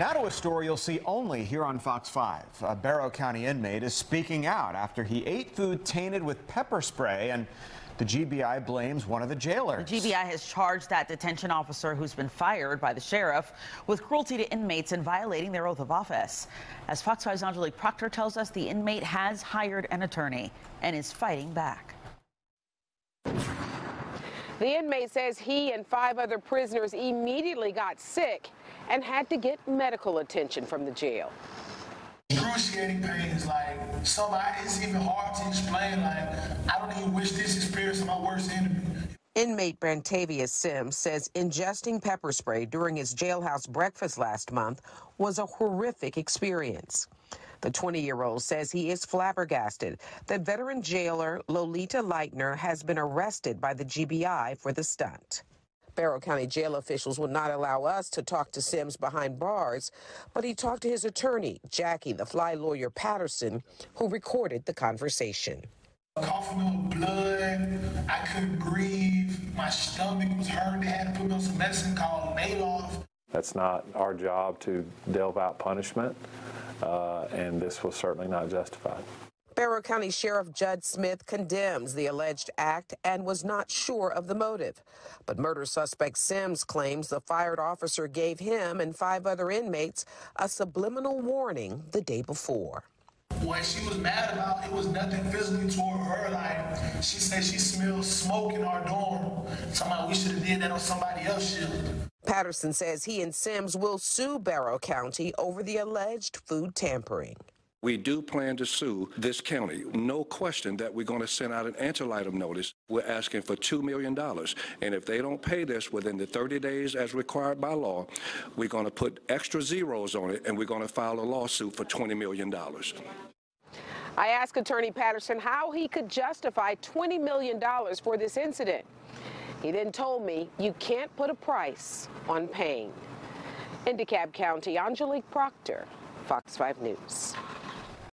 Now to a story you'll see only here on Fox 5. A Barrow County inmate is speaking out after he ate food tainted with pepper spray and the GBI blames one of the jailers. The GBI has charged that detention officer who's been fired by the sheriff with cruelty to inmates and violating their oath of office. As Fox 5's Angelique Proctor tells us, the inmate has hired an attorney and is fighting back. The inmate says he and five other prisoners immediately got sick and had to get medical attention from the jail. Excruciating pain is like somebody, it's even hard to explain. Like, I don't even wish this experience on my worst enemy. Inmate Brantavious Sims says ingesting pepper spray during his jailhouse breakfast last month was a horrific experience. The 20 year old says he is flabbergasted that veteran jailer Lolita Leitner has been arrested by the GBI for the stunt. Barrow County jail officials would not allow us to talk to Sims behind bars, but he talked to his attorney, Jackie, the fly lawyer Patterson, who recorded the conversation. Coughing up blood, I couldn't breathe, my stomach was hurting, they had to put me on some medicine called Maalox. That's not our job to delve out punishment, uh, and this was certainly not justified. Barrow County Sheriff Jud Smith condemns the alleged act and was not sure of the motive. But murder suspect Sims claims the fired officer gave him and five other inmates a subliminal warning the day before. What she was mad about, it was nothing physically toward her. Like, she said she smelled smoke in our dorm. Somehow we should have did that on somebody else's shift. Patterson says he and Sims will sue Barrow County over the alleged food tampering. We do plan to sue this county. No question that we're going to send out an ante-litem notice. We're asking for $2 million. And if they don't pay this within the 30 days as required by law, we're going to put extra zeros on it and we're going to file a lawsuit for $20 million. I asked Attorney Patterson how he could justify $20 million for this incident. He then told me you can't put a price on pain. In DeKalb County, Angelique Proctor, Fox 5 News.